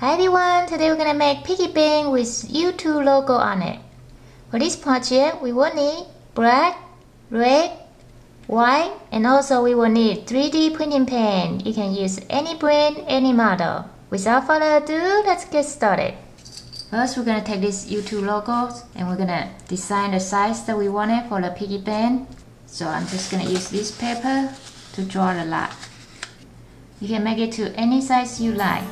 Hi everyone, today we're gonna make piggy bank with YouTube logo on it. For this project, we will need black, red, white, and also we will need 3D printing pen. You can use any brand, any model. Without further ado, let's get started. First, we're gonna take this YouTube logos and we're gonna design the size that we want it for the piggy bank. So I'm just gonna use this paper to draw the line. You can make it to any size you like.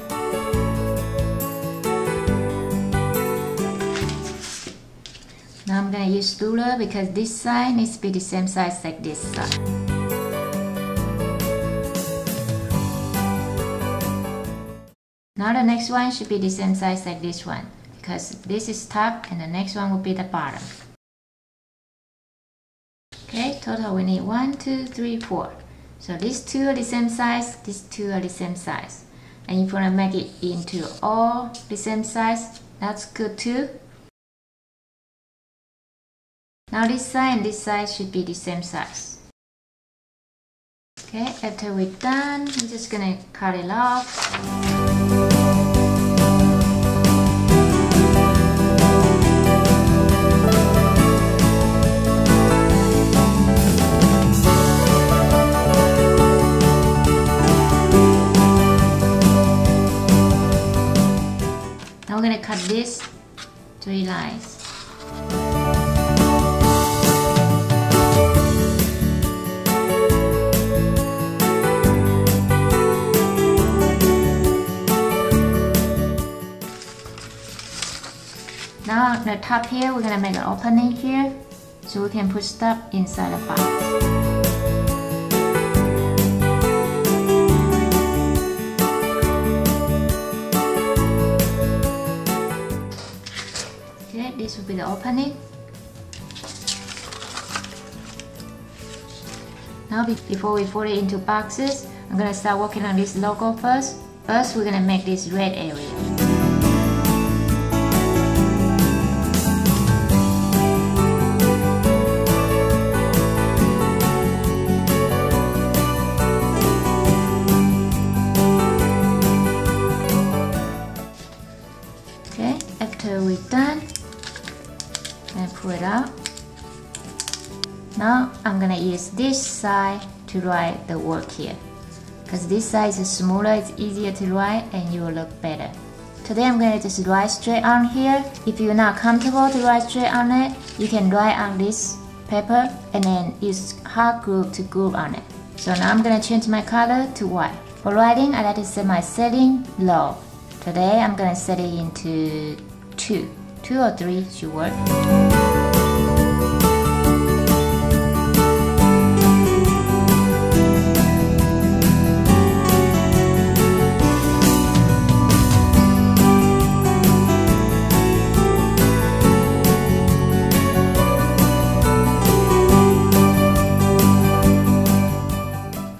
Now I'm gonna use ruler because this side needs to be the same size like this side. Now the next one should be the same size like this one because this is top and the next one will be the bottom. Okay, total we need one, two, three, four. So these two are the same size, these two are the same size. And if you want to make it into all the same size, that's good too. Now this side and this side should be the same size. Okay, after we're done, I'm just gonna cut it off. Now we're gonna cut this three lines. The top here, we're gonna make an opening here so we can put stuff inside the box. Okay, this will be the opening. Now before we fold it into boxes, I'm gonna start working on this logo first. First, we're gonna make this red area. After we're done, and pull it out. Now I'm gonna use this side to write the work here. Because this side is smaller, it's easier to write and you will look better. Today I'm gonna just write straight on here. If you're not comfortable to write straight on it, you can write on this paper and then use hot glue to glue on it. So now I'm gonna change my color to white. For writing, I like to set my setting low. Today I'm gonna set it into 2. 2 or 3 should work.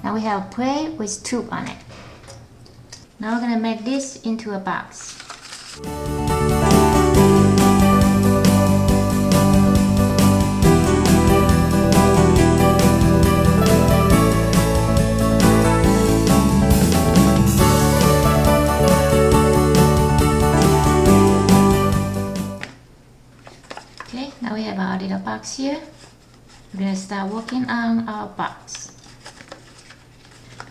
Now we have a with tube on it. Now we're gonna make this into a box. Okay, now we have our little box here. We're gonna start working on our box.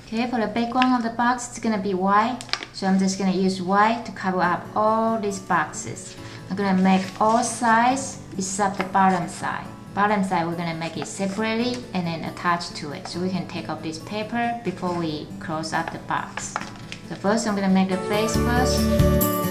Okay, for the background of the box, it's gonna be white. So I'm just gonna use white to cover up all these boxes. I'm gonna make all sides except the bottom side. Bottom side, we're gonna make it separately and then attach to it. So we can take off this paper before we close up the box. So first, I'm gonna make the face first.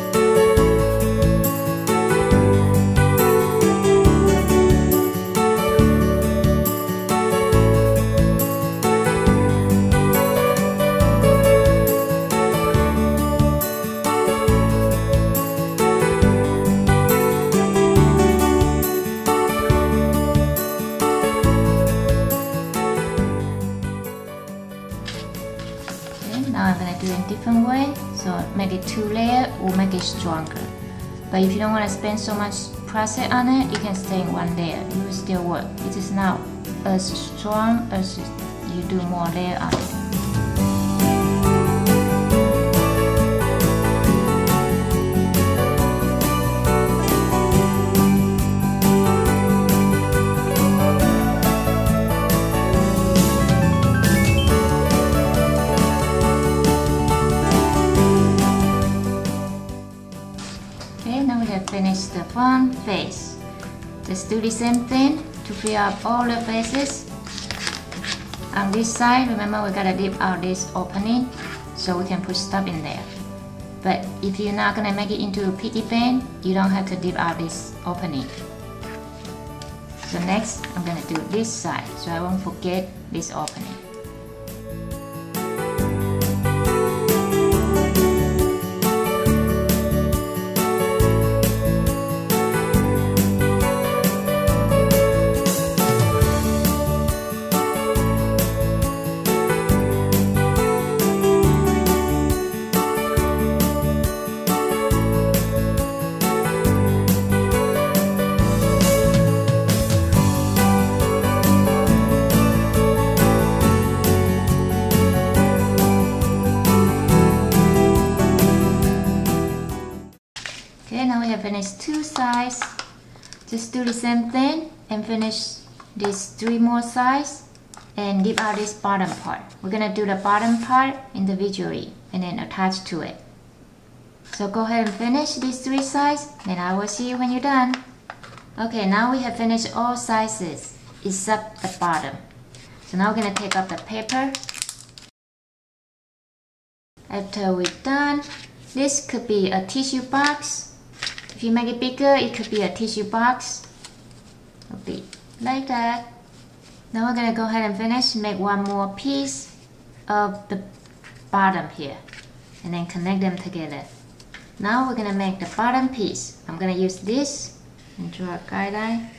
It stronger. But if you don't want to spend so much process on it, you can stay in one layer. It will still work. It is not as strong as you do more layer on it. Face. Just do the same thing to fill up all the faces. On this side, remember we gotta dip out this opening so we can put stuff in there. But if you're not gonna make it into a piggy bank, you don't have to dip out this opening. So next, I'm gonna do this side so I won't forget this opening. Just do the same thing and finish these three more sides and leave out this bottom part. We're gonna do the bottom part individually and then attach to it. So go ahead and finish these three sides, and I will see you when you're done. Okay, now we have finished all sizes except the bottom. So now we're gonna take up the paper. After we're done, this could be a tissue box. You make it bigger, it could be a tissue box. It'll be like that. Now we're gonna go ahead and finish, make one more piece of the bottom here and then connect them together. Now we're gonna make the bottom piece. I'm gonna use this and draw a guideline.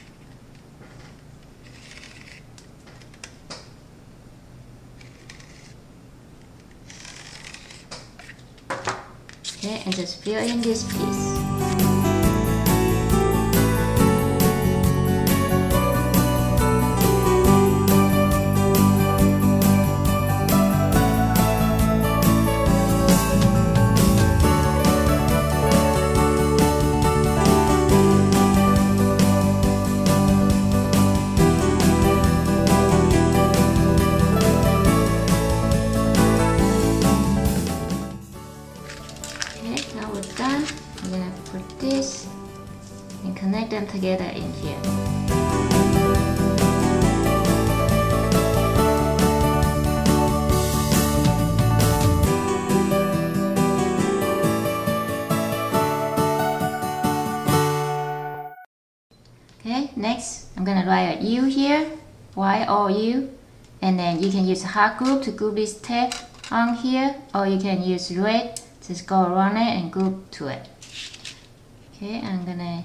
Okay, and just fill in this piece. Them together in here. Okay, next I'm gonna write a U here, Y O U, and then you can use hot glue to glue this tape on here, or you can use red just go around it and glue to it. Okay, I'm gonna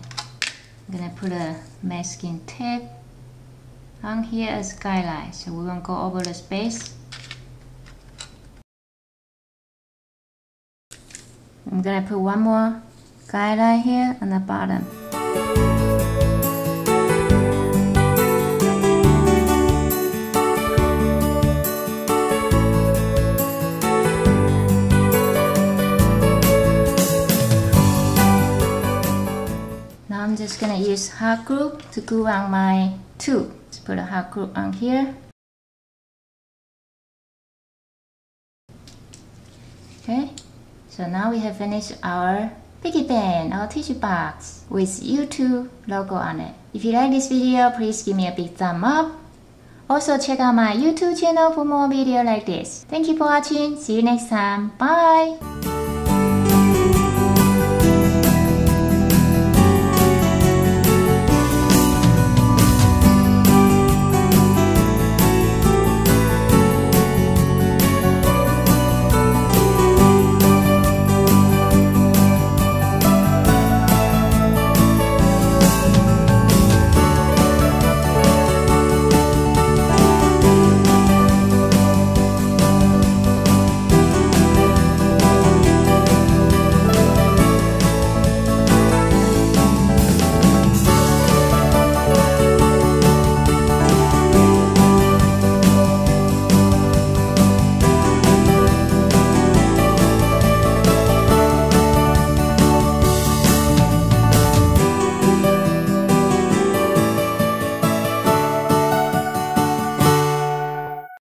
I'm gonna put a masking tape on here as guideline, so we won't go over the space. I'm gonna put one more guideline here on the bottom. Hot glue to glue on my tube. Let's put a hot glue on here. Okay, so now we have finished our piggy bank, our tissue box with YouTube logo on it. If you like this video, please give me a big thumb up. Also check out my YouTube channel for more video like this. Thank you for watching. See you next time. Bye.